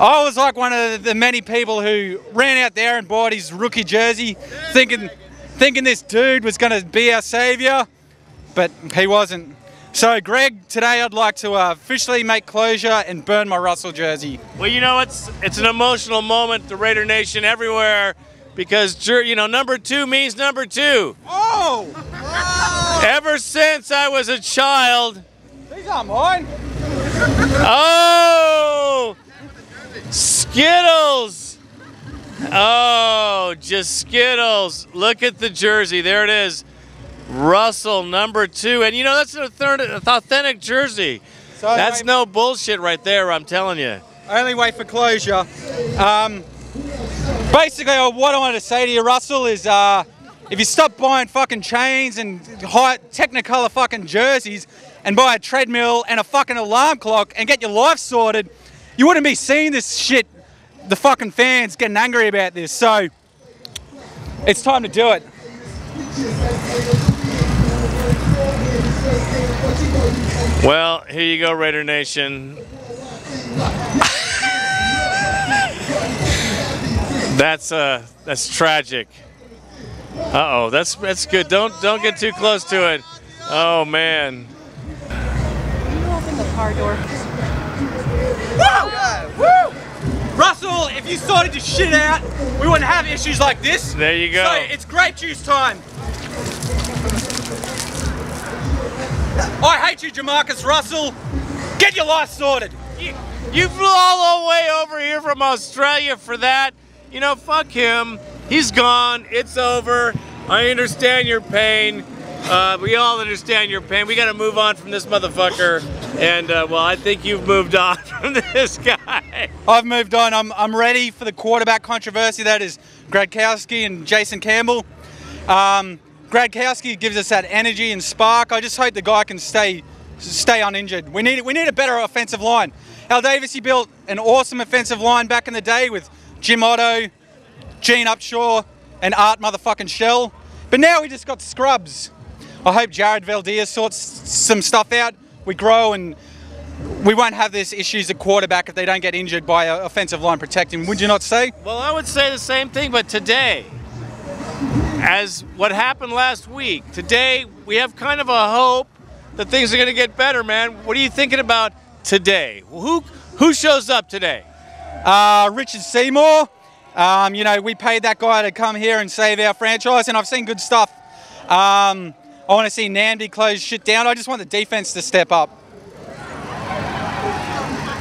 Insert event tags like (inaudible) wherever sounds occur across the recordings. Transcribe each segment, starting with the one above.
was like one of the many people who ran out there and bought his rookie jersey, thinking, thinking this dude was going to be our savior, but he wasn't. So, Greg, today I'd like to uh, officially make closure and burn my Russell jersey. Well, you know, it's it's an emotional moment, the Raider Nation everywhere, because you know number two means number two. Oh! (laughs) Ever since I was a child. These aren't mine. Oh! Skittles! Oh, just Skittles. Look at the jersey. There it is. Russell, number two. And you know, that's an authentic jersey. So that's no bullshit right there, I'm telling you. Only way for closure. Um, basically, uh, what I wanted to say to you, Russell, is uh, if you stop buying fucking chains and high Technicolor fucking jerseys and buy a treadmill and a fucking alarm clock and get your life sorted, you wouldn't be seeing this shit, the fucking fans getting angry about this. So, it's time to do it. Well, here you go, Raider Nation. that's uh, that's tragic. Uh oh, that's that's good. Don't don't get too close to it. Oh man. Can you open the car door? Woo! Woo! If you sorted your shit out, we wouldn't have issues like this. There you go. So it's grape juice time. I hate you, JaMarcus Russell. Get your life sorted. You, you flew all the way over here from Australia for that. You know, fuck him. He's gone. It's over. I understand your pain. Uh, we all understand your pain. We got to move on from this motherfucker. And, uh, well, I think you've moved on (laughs) from this guy. I've moved on. I'm, I'm ready for the quarterback controversy that is Gradkowski and Jason Campbell. Um, Gradkowski gives us that energy and spark. I just hope the guy can stay stay uninjured. We need we need a better offensive line. Al Davis, he built an awesome offensive line back in the day with Jim Otto, Gene Upshaw, and Art motherfucking Shell. But now we just got scrubs. I hope Jared Veldheer sorts some stuff out. We grow and we won't have this issues at quarterback if they don't get injured by an offensive line protecting. Would you not say? Well, I would say the same thing, but today, as what happened last week. Today, we have kind of a hope that things are going to get better, man. What are you thinking about today? Who who shows up today? Uh, Richard Seymour. Um, you know, we paid that guy to come here and save our franchise, and I've seen good stuff. Um, I want to see Nnamdi close shit down. I just want the defense to step up.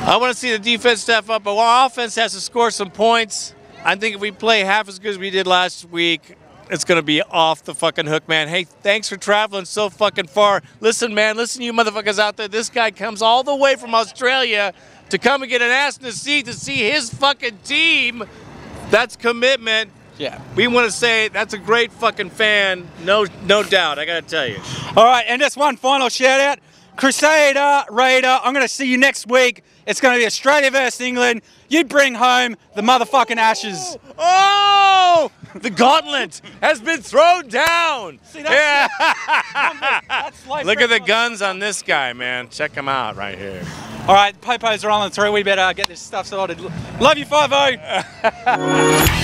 I want to see the defense step up, but our offense has to score some points. I think if we play half as good as we did last week, it's going to be off the fucking hook, man. Hey, thanks for traveling so fucking far. Listen, man, listen, you motherfuckers out there. This guy comes all the way from Australia to come and get an ass in the seat to see his fucking team. That's commitment. Yeah. We want to say that's a great fucking fan. No, no doubt. I got to tell you. All right, and just one final shout out. Crusader, Raider, I'm going to see you next week. It's going to be Australia versus England. You bring home the motherfucking ashes. Oh! The gauntlet has been thrown down. See, that's, yeah. that's (laughs) Look at the guns on this guy, man. Check him out right here. All right, Popos are the three. We better get this stuff sorted. Love you, 5 -0. (laughs)